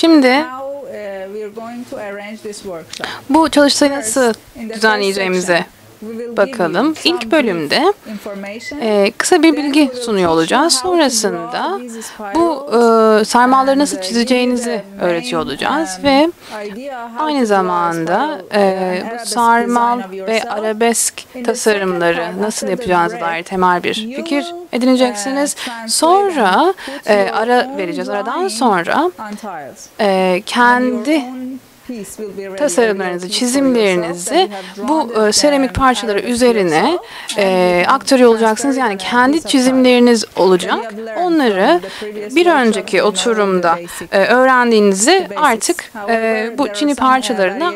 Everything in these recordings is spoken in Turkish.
Şimdi bu çalıştayı nasıl düzenleyeceğimize bakalım. İlk bölümde e, kısa bir bilgi sunuyor olacağız. Sonrasında bu e, sarmalları nasıl çizeceğinizi öğretiyor olacağız ve aynı zamanda e, bu sarmal ve arabesk tasarımları nasıl yapacağınıza dair temel bir fikir edineceksiniz. Sonra e, ara vereceğiz. Aradan sonra e, kendi tasarımlarınızı, çizimlerinizi bu e, seramik parçaları üzerine e, aktarıyor olacaksınız. Yani kendi çizimleriniz olacak. Onları bir önceki oturumda e, öğrendiğinizi artık e, bu çini parçalarına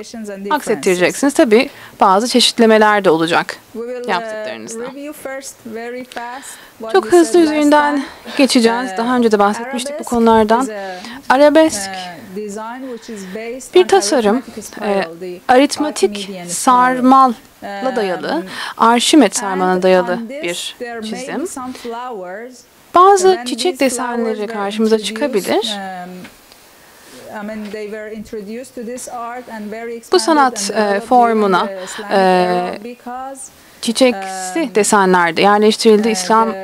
aksettireceksiniz. Tabii bazı çeşitlemeler de olacak yaptıklarınızda. Çok hızlı üzerinden geçeceğiz. Daha önce de bahsetmiştik bu konulardan. Arabesk bir tasarım e, aritmatik sarmalla dayalı, Arşimet sarmalına dayalı bir çizim. Bazı çiçek desenleri karşımıza çıkabilir. Bu sanat e, formuna e, çiçeksi desenlerde yerleştirildi. İslam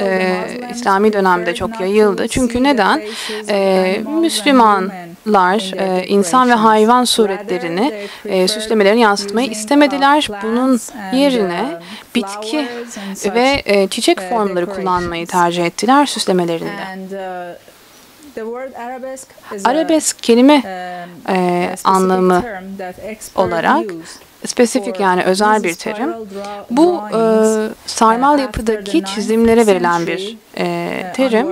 e, İslami dönemde çok yayıldı. Çünkü neden? E, Müslümanlar e, insan ve hayvan suretlerini e, süslemelerini yansıtmayı istemediler. Bunun yerine bitki ve e, çiçek formları kullanmayı tercih ettiler süslemelerinde. Arabesk kelime e, anlamı olarak spesifik yani özel bir terim. Bu e, sarmal yapıdaki çizimlere verilen bir e, terim.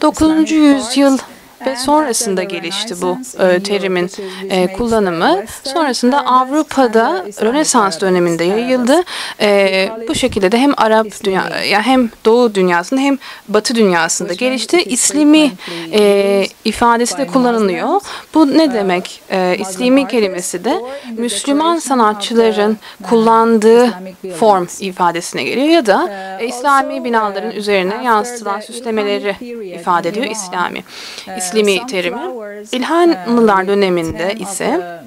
9. yüzyıl ve sonrasında gelişti bu e, terimin e, kullanımı. Sonrasında Avrupa'da Rönesans döneminde yayıldı. E, bu şekilde de hem Arap dünya, ya hem Doğu dünyasında hem Batı dünyasında gelişti. İslimi e, ifadesi de kullanılıyor. Bu ne demek? E, İslimi kelimesi de Müslüman sanatçıların kullandığı form ifadesine geliyor ya da e, İslami binaların üzerine yansıtılan süslemeleri ifade ediyor İslami. İslami terimi. İlhanlılar döneminde ise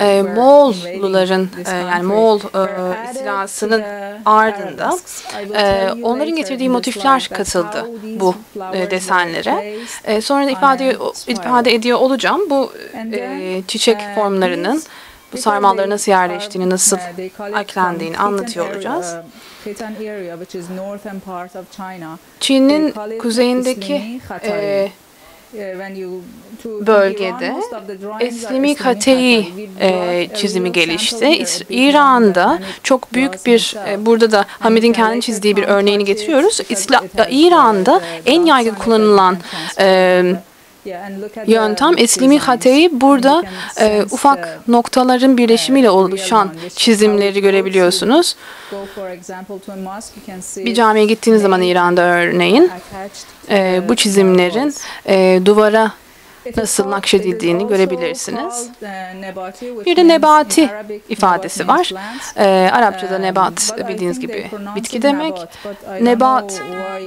e, Moğolluların e, yani Moğol e, istilasının ardında e, onların getirdiği motifler katıldı bu e, desenlere. E, sonra da ifade ifade ediyor olacağım bu e, çiçek formlarının bu sarmalları nasıl yerleştiğini, nasıl eklendiğini anlatıyor olacağız. Çin'in kuzeyindeki e, bölgede Eslimi Kateyi e, çizimi gelişti. İran'da çok büyük bir, e, burada da Hamid'in kendi çizdiği bir örneğini getiriyoruz. İsla, İran'da en yaygın kullanılan e, yöntem Eslimi Hateyi burada e, ufak noktaların birleşimiyle oluşan çizimleri görebiliyorsunuz. Bir camiye gittiğiniz zaman İran'da örneğin e, bu çizimlerin e, duvara nasıl nakşedildiğini görebilirsiniz. Bir de nebati ifadesi var. Ee, Arapçada nebat bildiğiniz gibi bitki demek. Nebat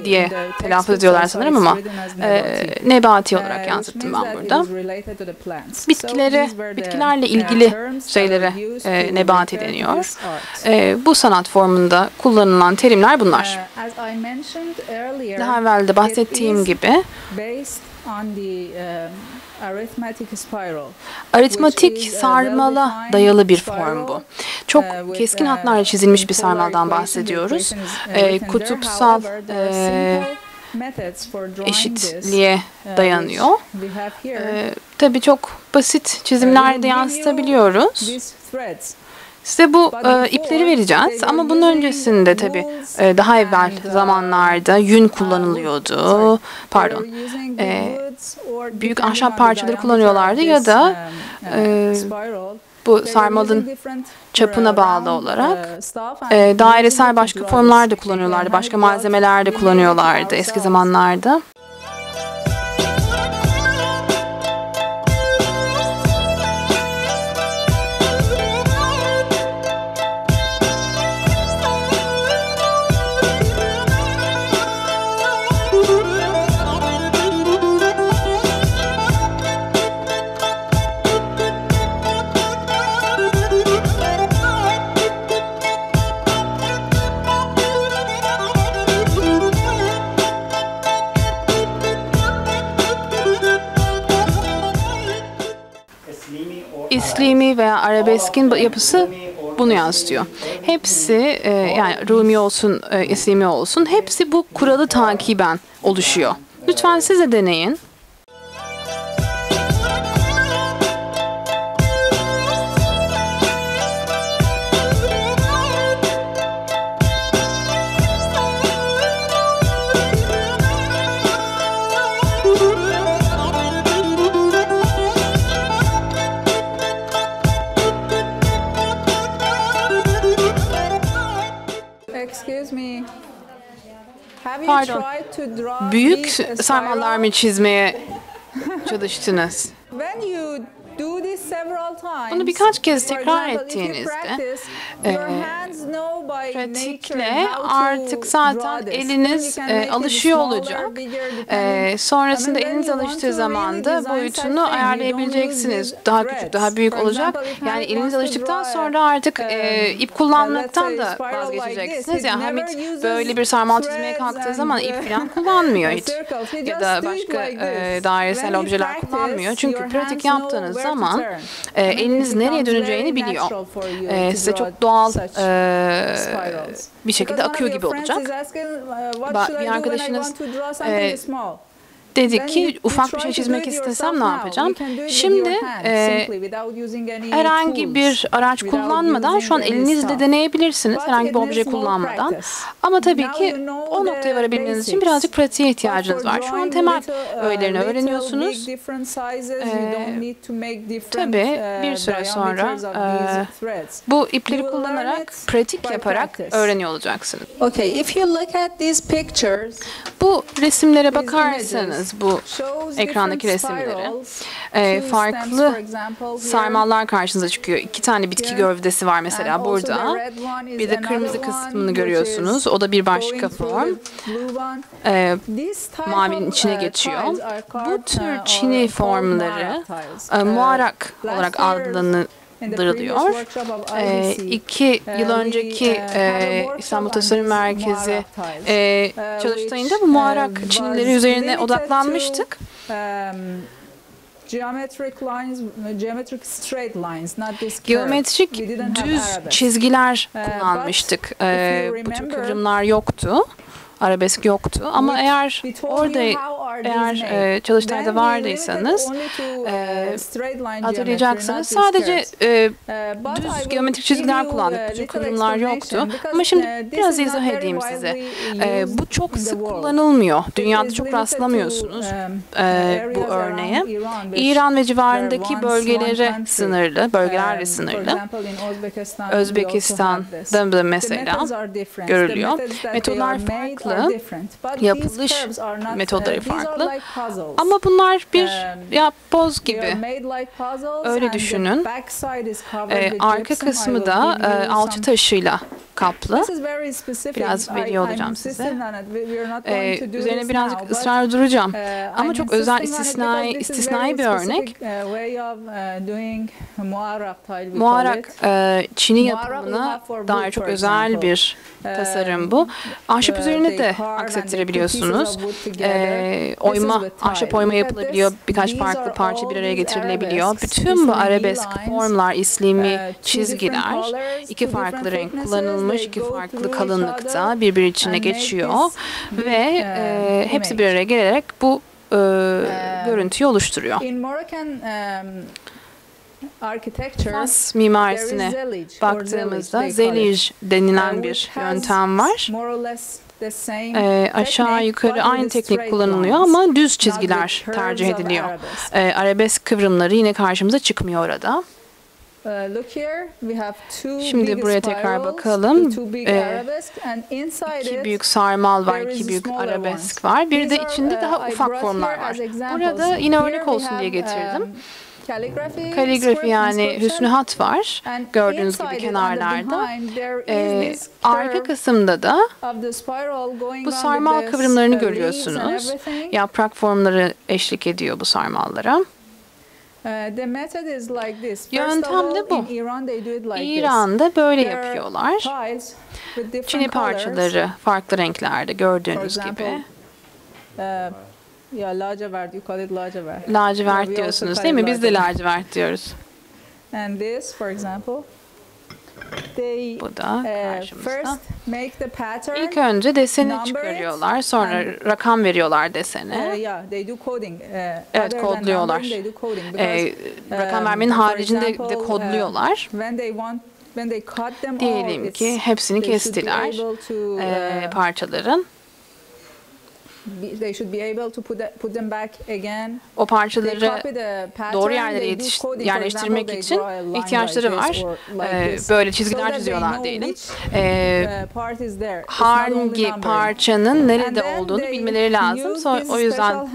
diye telaffuz ediyorlar sanırım ama e, nebati olarak yansıttım ben burada. Bitkileri, bitkilerle ilgili şeylere e, nebati deniyor. E, bu sanat formunda kullanılan terimler bunlar. Daha evvel de bahsettiğim gibi Aritmatik sarmala dayalı bir form bu. Çok keskin hatlarla çizilmiş bir sarmaldan bahsediyoruz. E, kutupsal e, eşitliğe dayanıyor. E, tabii çok basit çizimlerde yansıtabiliyoruz. Size bu e, ipleri vereceğiz ama bunun öncesinde tabii e, daha evvel zamanlarda yün kullanılıyordu. Pardon. E, büyük ahşap parçaları kullanıyorlardı ya da e, bu sarmalın çapına bağlı olarak e, dairesel başka formlar da kullanıyorlardı. Başka malzemeler de kullanıyorlardı eski zamanlarda. İslimi veya arabeskin yapısı bunu yansıtıyor. Hepsi e, yani Rumi olsun, e, olsun hepsi bu kuralı takiben oluşuyor. Lütfen siz de deneyin. Pardon. Büyük sarmallar mı çizmeye çalıştınız? Bunu birkaç kez tekrar ettiğinizde e, pratikle artık zaten eliniz e, alışıyor olacak. E, sonrasında eliniz alıştığı zaman da boyutunu ayarlayabileceksiniz. Daha küçük, daha büyük olacak. Yani eliniz alıştıktan sonra artık e, ip kullanmaktan da vazgeçeceksiniz. Yani Hamit böyle bir sarmal çizmeye kalktığı zaman ip falan kullanmıyor hiç. Ya da başka e, dairesel objeler kullanmıyor. Çünkü pratik yaptığınız zaman e, eliniz nereye döneceğini biliyor. E, size çok doğal e, bir şekilde akıyor gibi olacak. Bir arkadaşınız e, dedik ki ufak bir şey çizmek istesem ne yapacağım? Şimdi e, herhangi bir araç kullanmadan şu an elinizle deneyebilirsiniz. Herhangi bir obje kullanmadan. Ama tabii ki o noktaya varabilmeniz için birazcık pratiğe ihtiyacınız var. Şu an temel öğelerini öğreniyorsunuz. Ee, tabii bir süre sonra e, bu ipleri kullanarak, pratik yaparak öğreniyor olacaksınız. Okay, if you look at these pictures, bu resimlere bakarsanız bu ekrandaki resimleri e, farklı sarmallar karşınıza çıkıyor. İki tane bitki gövdesi var mesela burada. Bir de kırmızı kısmını görüyorsunuz. O da bir başka form. E, mavinin içine geçiyor. Bu tür çini formları e, muarak olarak adlanır dırılıyor. E, iki yıl önceki e, İstanbul Tasarım Merkezi e, çalıştayında bu muharak çinileri üzerine odaklanmıştık. Geometrik düz çizgiler kullanmıştık. Ee, bu tür kıvrımlar yoktu arabesk yoktu. Ama eğer orada eğer e, çalıştayda vardıysanız e, hatırlayacaksınız. Sadece e, düz geometrik çizgiler kullandık. Bütün kıvrımlar yoktu. Ama şimdi biraz izah edeyim size. E, bu çok sık kullanılmıyor. Dünyada çok rastlamıyorsunuz e, bu örneğe. İran ve civarındaki bölgelere sınırlı, bölgelerle sınırlı. Özbekistan'da da mesela görülüyor. Metodlar farklı yapılış metodları farklı. Ama bunlar bir um, ya boz gibi. Öyle düşünün. Ee, arka kısmı da e, alçı taşıyla kaplı. Biraz veriyor olacağım size. Ee, üzerine birazcık ısrar duracağım. Uh, Ama çok özel istisnai, istisnai bir örnek. Uh, Muarak e, Çin'i yapımına dair çok özel bir tasarım bu. Ahşap uh, üzerine de aksettirebiliyorsunuz. E, oyma, ahşap oyma yapılabiliyor. Birkaç farklı parça bir araya getirilebiliyor. Bütün bu arabesk formlar, islimi çizgiler iki farklı renk kullanılmış, iki farklı kalınlıkta birbiri içine geçiyor ve e, hepsi bir araya gelerek bu e, görüntüyü oluşturuyor. Fas mimarisine baktığımızda zelij denilen bir yöntem var. E, aşağı yukarı aynı teknik kullanılıyor ama düz çizgiler tercih ediliyor. E, arabesk kıvrımları yine karşımıza çıkmıyor orada. Uh, Şimdi buraya tekrar bakalım. Ee, iki büyük sarmal var, iki büyük arabesk var. Bir de içinde daha uh, ufak formlar var. Burada yine örnek olsun diye getirdim. Kaligrafi yani hüsnü hat var gördüğünüz gibi kenarlarda. Ee, arka kısımda da bu sarmal kıvrımlarını uh, görüyorsunuz. Yaprak formları eşlik ediyor bu sarmallara. Uh, Yöntem de bu. İran'da böyle yapıyorlar. Çini parçaları farklı renklerde gördüğünüz gibi. Uh, ya lacivert, you call it lacivert. Lacivert diyorsunuz değil mi? Biz de lacivert diyoruz. and this, for example, they Bu da uh, karşımızda. first make the pattern. İlk önce deseni çıkarıyorlar. Sonra and- rakam veriyorlar Uh, desene. yeah, they do coding. Uh, Evet, kodluyorlar. because, rakam um, vermenin haricinde de uh, kodluyorlar. when they want when they cut them all, Diyelim ki hepsini kestiler. uh, parçaların. They should be able to put that, put them back again. O parçaları doğru yerlere yetiş- yerleştirmek için ihtiyaçları var. Ee, böyle çizgiler çiziyorlar diyelim. Ee, uh, hangi parçanın nerede olduğunu bilmeleri lazım. So, o yüzden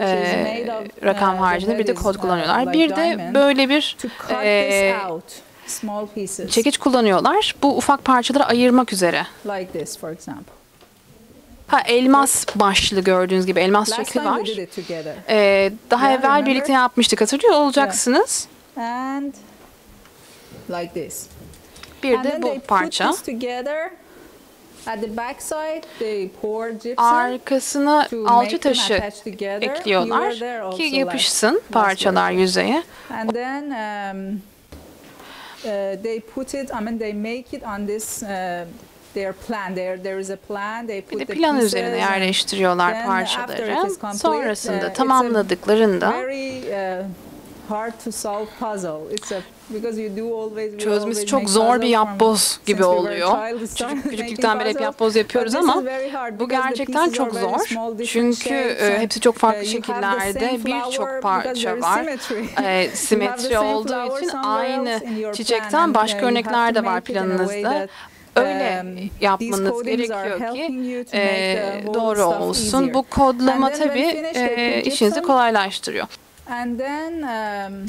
e, rakam haricinde bir de kod uh, kullanıyorlar. Bir de böyle bir e, çekiç kullanıyorlar. Bu ufak parçaları ayırmak üzere. like this, for example. Ha elmas başlı gördüğünüz gibi elmas şekli var. Ee, daha Yeah, evvel remember? birlikte yapmıştık hatırlıyor olacaksınız. And like this. Bir and de bu parça. At the back side, they pour Arkasına alçı taşı ekliyorlar ki yapışsın last parçalar yüzeye. And then um, uh, they put it. I mean, they make it on this. Uh, their plan. There, there is a plan. They Bir put de the plan pieces üzerine yerleştiriyorlar parçaları. uh, Sonrasında tamamladıklarında Very uh, hard to solve puzzle. It's a because you do always we çözmesi çok zor bir yapboz gibi oluyor. making küçüklükten beri hep puzzles. yapboz yapıyoruz ama is very hard bu gerçekten çok zor. Çünkü e, hepsi çok uh, farklı same şekillerde birçok parça var. E, simetri same olduğu için aynı in your plan çiçekten uh, başka örnekler de var planınızda. Öyle yapmanız gerekiyor ki e, doğru olsun. Bu kodlama And tabii e, işinizi kolaylaştırıyor. And then um,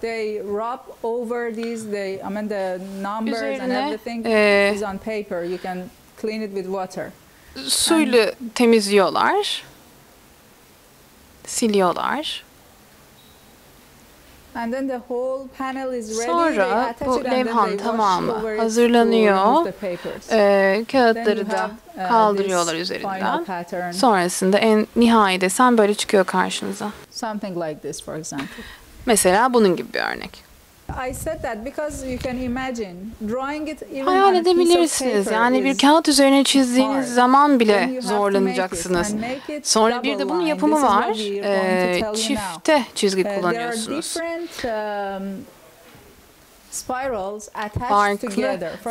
they rub over these. They, I mean, the numbers and Üzerine everything e, is on paper. You can clean it with water. suyla temizliyorlar. Siliyorlar. And then the whole panel is ready. Sonra bu levhan tamamı hazırlanıyor. E, you kağıtları da uh, kaldırıyorlar üzerinden. Sonrasında en nihai desen böyle çıkıyor karşınıza. Something like this, for example. Mesela bunun gibi bir örnek. I said that because you can imagine drawing it even Hayal edebilirsiniz. paper Yani bir kağıt üzerine çizdiğiniz zaman bile zorlanacaksınız. Sonra bir de bunun yapımı var. Ee, çifte çizgi Uh, kullanıyorsunuz. Farklı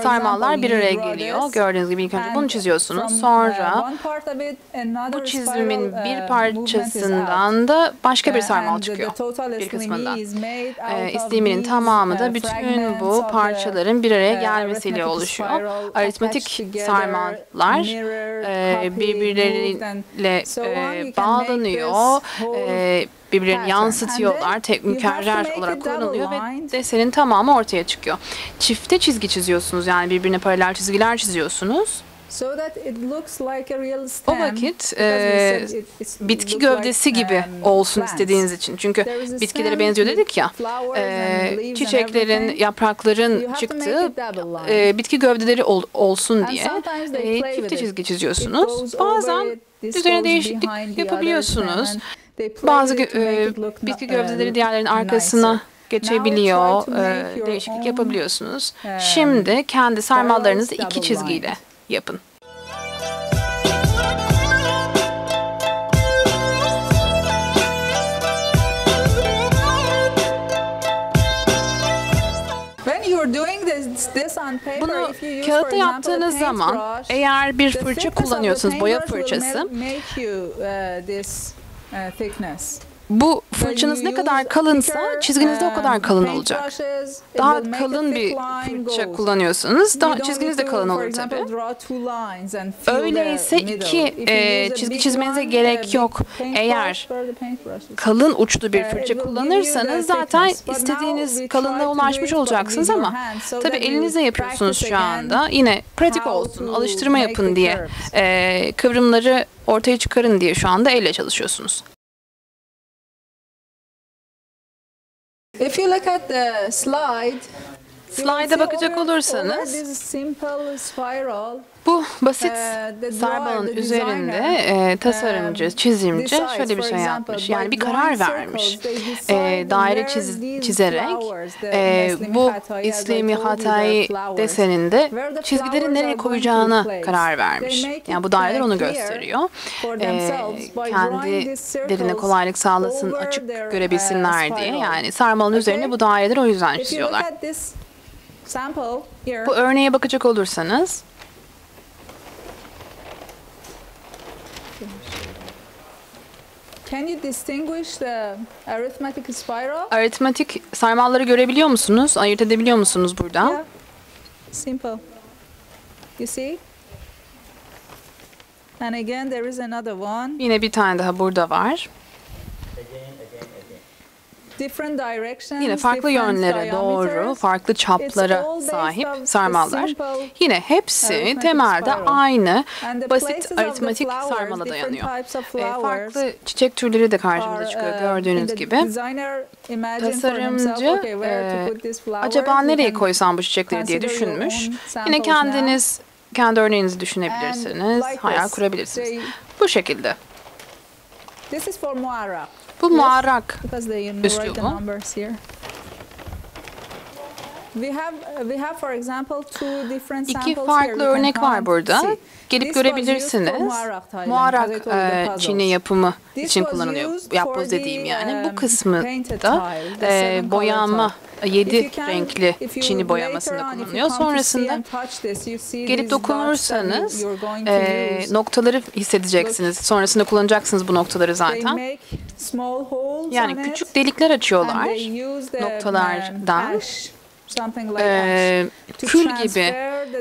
sarmallar bir araya geliyor. Gördüğünüz gibi ilk önce bunu çiziyorsunuz. uh, Sonra another bu çizimin uh, bir out. parçasından da başka bir Uh, sarmal çıkıyor. bir kısmından. Ee, these, tamamı uh, da bütün bu parçaların bir araya uh, gelmesiyle oluşuyor. Aritmetik sarmallar e, birbirleriyle e, bağlanıyor. e, pattern. yansıtıyorlar. Tek mükerrer olarak kullanılıyor ve desenin tamamı ortaya çıkıyor. Çifte çizgi çiziyorsunuz yani birbirine paralel çizgiler çiziyorsunuz. So that it looks like a real O vakit e, bitki like, gövdesi gibi um, olsun plants. istediğiniz için. Çünkü bitkilere benziyor dedik ya. e, çiçeklerin, yaprakların çıktığı e, bitki gövdeleri ol- olsun diye e, çifte çizgi çiziyorsunuz. Bazen üzerine değişiklik yapabiliyorsunuz. Bazı e, bitki uh, gövdeleri diğerlerinin arkasına geçebiliyor. E, değişiklik yapabiliyorsunuz. um, Şimdi kendi sarmallarınızı iki çizgiyle yapın. Bunu kağıtta yaptığınız zaman eğer bir fırça kullanıyorsunuz, boya fırçası, you uh, this uh, thickness. Bu fırçanız ne kadar kalınsa çizginiz de o kadar kalın olacak. Daha kalın bir fırça kullanıyorsanız daha çizginiz de kalın olur tabii. Öyleyse iki e, çizgi çizmenize gerek yok. Eğer kalın uçlu bir fırça kullanırsanız zaten istediğiniz kalınlığa ulaşmış olacaksınız ama tabii elinizle yapıyorsunuz şu anda. Yine pratik olsun, alıştırma yapın diye, e, kıvrımları ortaya çıkarın diye şu anda elle çalışıyorsunuz. If you look at the slide, Slide'a bakacak olursanız bu basit sarmalın üzerinde e, tasarımcı, çizimci şöyle bir şey yapmış. Yani bir karar vermiş. E, daire çiz, çizerek e, bu İslami Hatay deseninde çizgileri nereye koyacağına karar vermiş. Yani bu daireler onu gösteriyor. E, kendilerine kolaylık sağlasın, açık görebilsinler diye. Yani sarmalın üzerine bu daireleri o yüzden çiziyorlar. Bu örneğe bakacak olursanız Can you distinguish the arithmetic spiral? aritmetik sarmalları görebiliyor musunuz? Ayırt edebiliyor musunuz burada? Yeah. Simple. You see? And again there is another one. Yine bir tane daha burada var. Yine farklı yönlere doğru, farklı çaplara sahip sarmallar. Yine hepsi temelde aynı basit flowers, sarmala dayanıyor. E, farklı çiçek türleri de karşımıza çıkıyor uh, gördüğünüz gibi. Tasarımcı e, acaba nereye koysam bu çiçekleri diye düşünmüş. Yine kendiniz kendi örneğinizi düşünebilirsiniz, hayal kurabilirsiniz. Bu şekilde. This is for muarraq. Bu Yes. muarrak Because they write the üslubu. numbers here. We have we have for example two different İki farklı örnek var burada. Gelip görebilirsiniz. Muarak e, çini yapımı için kullanılıyor. Yapboz dediğim yani. Bu um, kısmı da e, you can- renkli if you çini boyamasında kullanılıyor. Sonrasında gelip dokunursanız e, noktaları hissedeceksiniz. Sonrasında kullanacaksınız bu noktaları zaten. Yani küçük delikler açıyorlar. noktalardan, E, kül gibi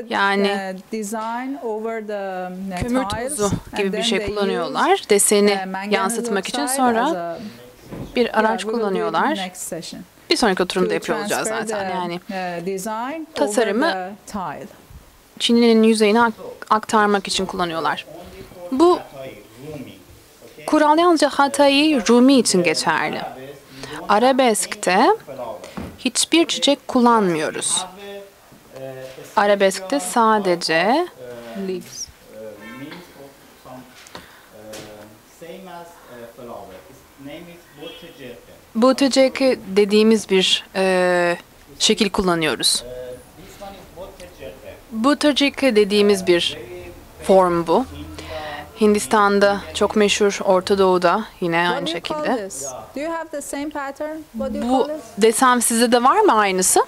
yani design over the, kömür tiles. tozu gibi bir şey kullanıyorlar. Deseni yansıtmak için sonra bir araç kullanıyorlar. Bir sonraki oturumda yapıyor olacağız zaten. Yani design tasarımı. Çinli'nin yüzeyine ak- aktarmak için kullanıyorlar. Bu kural yalnızca Hatay Rumi için geçerli. Arabeskte hiçbir çiçek kullanmıyoruz. Arabeskte sadece Leaves. buteceki dediğimiz bir e, şekil kullanıyoruz. Buteceki dediğimiz bir form bu. Hindistan'da çok meşhur, Orta Doğu'da yine aynı şekilde. Bu desem sizde de var mı aynısı?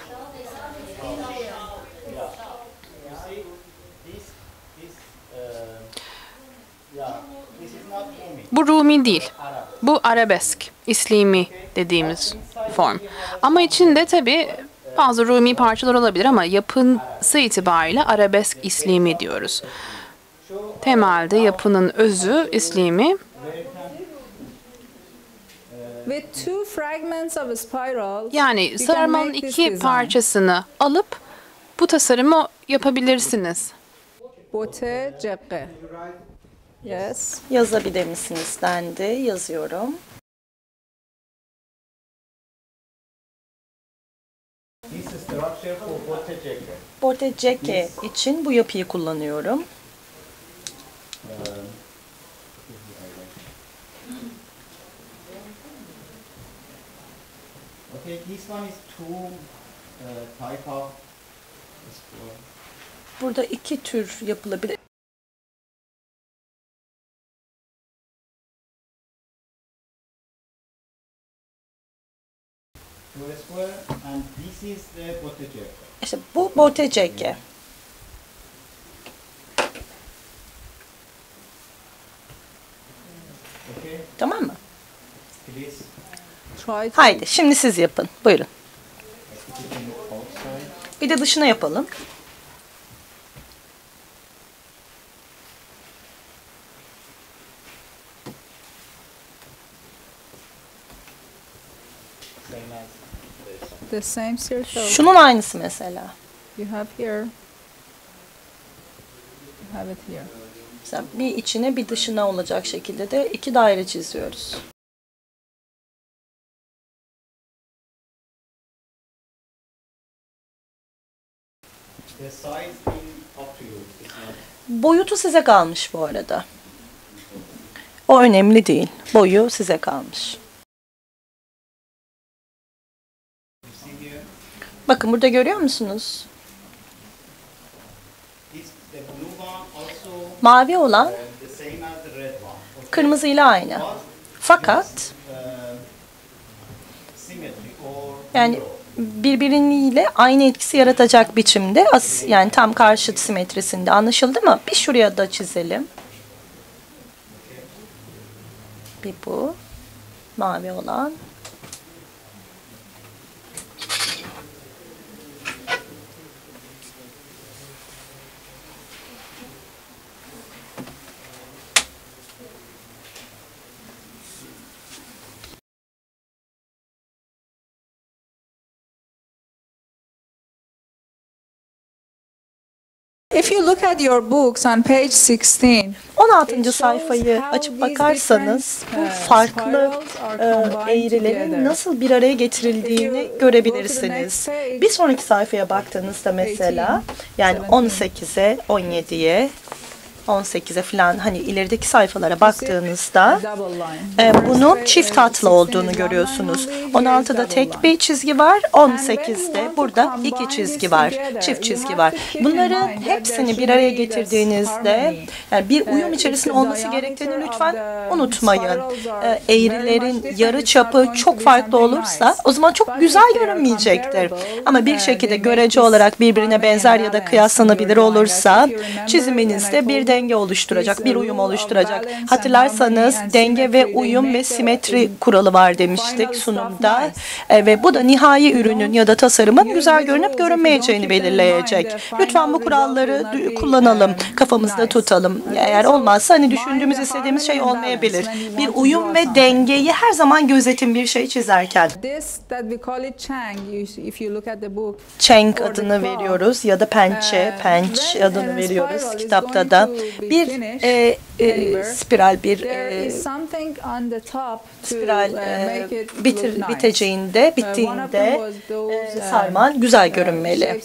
Bu Rumi değil. Bu arabesk, İslami dediğimiz form. Ama içinde tabi bazı Rumi parçalar olabilir ama yapısı itibariyle arabesk İslami diyoruz. Temelde yapının özü İslami. With two fragments of a spiral, Yani sarmanın iki parçasını alıp bu tasarımı yapabilirsiniz. Bote cekke. Yes. Yazabilir misiniz dendi. Yazıyorum. Borteceke için bu yapıyı kullanıyorum. Okay, this one is two uh, type of. Burada iki tür yapılabilir. Two square and this is the Botejete. İşte bu borteceke. Tamam mı? Haydi şimdi siz yapın. Buyurun. Bir de dışına yapalım. The same circle Şunun aynısı mesela. you have here. You have it here. Mesela bir içine bir dışına olacak şekilde de iki daire çiziyoruz. Boyutu size kalmış bu arada. O önemli değil. Boyu size kalmış. Bakın burada görüyor musunuz? This the blue one also Mavi olan uh, the same as the red one. Okay. kırmızı ile aynı. Fakat yani zero. birbiriyle aynı etkisi yaratacak biçimde as yani tam karşıt simetrisinde anlaşıldı mı? Bir şuraya da çizelim. Bir bu mavi olan. If you look at your books on page 16, 16. sayfayı açıp bakarsanız bu farklı e, eğrilerin nasıl bir araya getirildiğini görebilirsiniz. Bir sonraki sayfaya baktığınızda mesela yani 18'e, 17'ye, 18'e falan hani ilerideki sayfalara baktığınızda e, bunun çift hatlı olduğunu görüyorsunuz. 16'da tek bir çizgi var, 18'de burada iki çizgi var, çift çizgi var. Bunların hepsini bir araya getirdiğinizde yani bir uyum içerisinde olması gerektiğini lütfen unutmayın. E, eğrilerin yarı çapı çok farklı olursa o zaman çok güzel görünmeyecektir. Ama bir şekilde görece olarak birbirine benzer ya da kıyaslanabilir olursa çiziminizde bir denge oluşturacak, bir uyum oluşturacak. Hatırlarsanız denge ve uyum ve simetri kuralı var demiştik sunumda. E, ve bu da nihai ürünün ya da tasarımın güzel görünüp görünmeyeceğini belirleyecek. Lütfen bu kuralları kullanalım, kafamızda tutalım. Eğer olmazsa hani düşündüğümüz istediğimiz şey olmayabilir. Bir uyum ve dengeyi her zaman gözetin bir şey çizerken. Çenk adını veriyoruz ya da pençe, Uh, penç adını veriyoruz kitapta da. Bir e, e, spiral bir e, spiral uh, e, bitir, biteceğinde, Uh, bittiğinde e, um, sarmal güzel uh, görünmeli.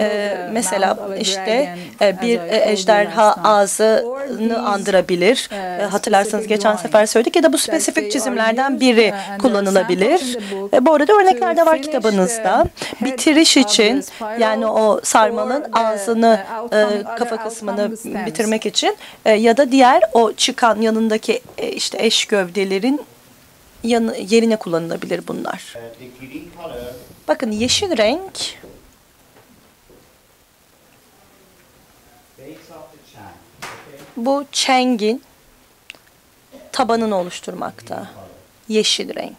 E, mesela işte e, bir e, ejderha ağzını andırabilir. E, Hatırlarsanız geçen sefer söyledik ya da bu spesifik çizimlerden biri kullanılabilir. E, bu arada örnekler de var kitabınızda. Bitiriş için yani o the, ağzını e, kafa kısmını bitirmek için e, ya da diğer o çıkan yanındaki e, işte eş gövdelerin yanı, yerine kullanılabilir bunlar. Bakın yeşil renk bu çengin tabanını oluşturmakta. Yeşil renk.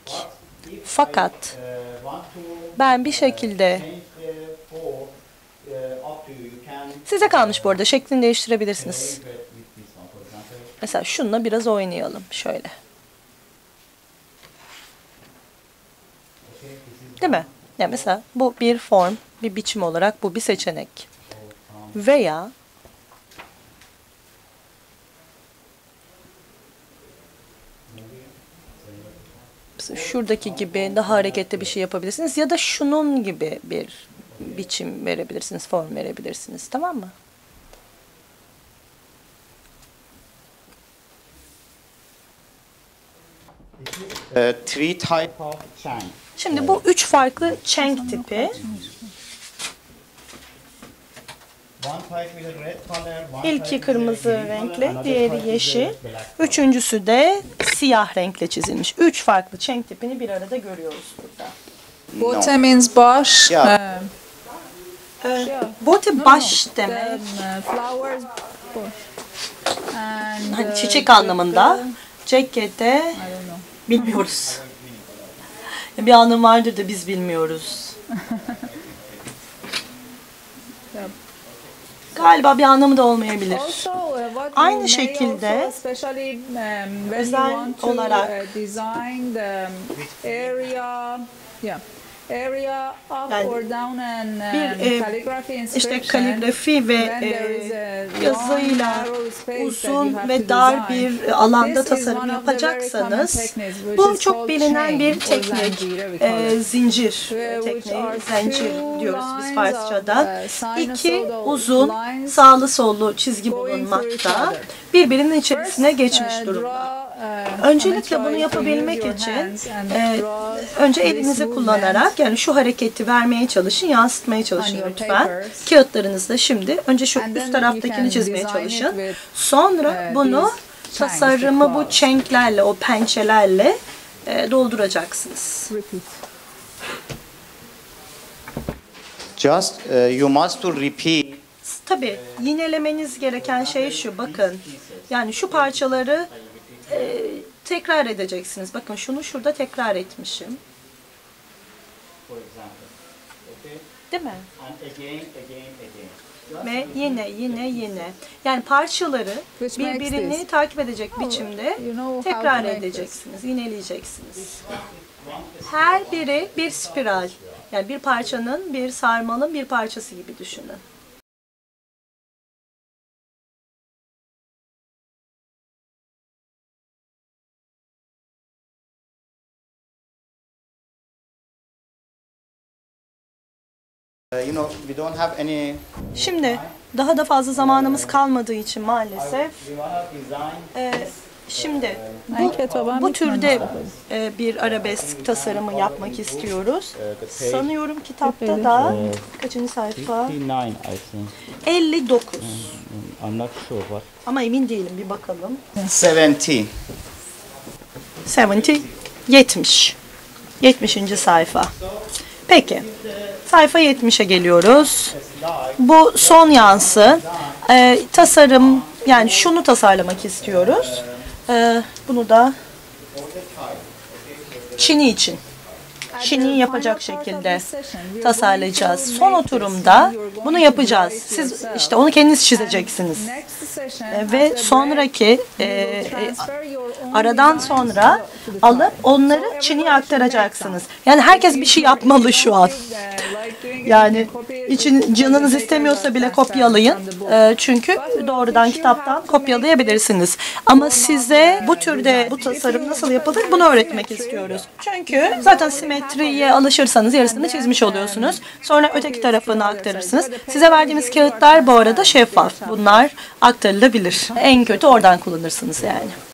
Fakat ben bir şekilde size kalmış bu arada şeklini değiştirebilirsiniz. arrange it with this one, for example. Mesela şununla biraz oynayalım şöyle. Değil mi? Ya mesela bu bir form, bir biçim olarak bu bir seçenek. Veya şuradaki gibi daha hareketli bir şey yapabilirsiniz ya da şunun gibi bir biçim verebilirsiniz, form verebilirsiniz. Tamam mı? Uh, three type of chang. Şimdi bu üç farklı çenk tipi. İlki kırmızı another diğeri yeşil. Üçüncüsü de siyah renkle çizilmiş. Üç farklı çenk tipini bir arada görüyoruz burada. Bote means bush. Yeah. um, Ee, bote baş demek. then, uh, flowers. And, Hani uh, çiçek anlamında. Cekete. Bilmiyoruz. Bir anlam vardır da biz bilmiyoruz. Galiba bir anlamı da olmayabilir. Uh, Aynı şekilde, um, özel olarak uh, Yani or down and bir, e, İşte kaligrafi ve e, yazıyla uzun ve dar bir alanda tasarım yapacaksanız bu çok bilinen bir teknik. E, zincir tekniği, zincir diyoruz biz Farsça'da. İki uzun sağlı sollu çizgi bulunmakta. Birbirinin içerisine geçmiş durumda. Öncelikle bunu yapabilmek için e, önce elinizi kullanarak yani şu hareketi vermeye çalışın, yansıtmaya çalışın lütfen. Kağıtlarınızda şimdi önce şu üst taraftakini çizmeye çalışın. Sonra bunu tasarımı bu çenklerle, o pençelerle e, dolduracaksınız. Just uh, you must to repeat Tabii yinelemeniz gereken şey şu bakın. Yani şu parçaları e, tekrar edeceksiniz. Bakın şunu şurada tekrar etmişim. for example. Okay? Değil mi? And again, again, again. Just Ve yine yine yine. Yani parçaları birbirini takip edecek biçimde how to tekrar edeceksiniz, yineleyeceksiniz. Her biri bir spiral. Yani bir parçanın, bir sarmalın bir parçası gibi düşünün. Şimdi daha da fazla zamanımız kalmadığı için maalesef e, şimdi bu mı türde e, bir arabesk tasarımı yapmak istiyoruz. Sanıyorum kitapta da kaçıncı sayfa? 59, I think. 59. I'm not sure what. Ama emin değilim bir bakalım. 70. 70 70. 70. sayfa. Peki. Sayfa 70'e geliyoruz. Bu son yansı. Ee, tasarım yani şunu tasarlamak istiyoruz. Ee, bunu da Çini için. Çin'i yapacak şekilde tasarlayacağız. Son oturumda bunu yapacağız. Siz işte onu kendiniz çizeceksiniz. Ve sonraki e, e, aradan sonra alıp onları Çin'e aktaracaksınız. Yani herkes bir şey yapmalı şu an. Yani için canınız istemiyorsa bile kopyalayın. Ee, çünkü doğrudan kitaptan kopyalayabilirsiniz. Ama size bu türde bu tasarım nasıl yapılır bunu öğretmek istiyoruz. Çünkü zaten simetriye alışırsanız yarısını çizmiş oluyorsunuz. Sonra öteki tarafını aktarırsınız. Size verdiğimiz kağıtlar bu arada şeffaf. Bunlar aktarılabilir. En kötü oradan kullanırsınız yani.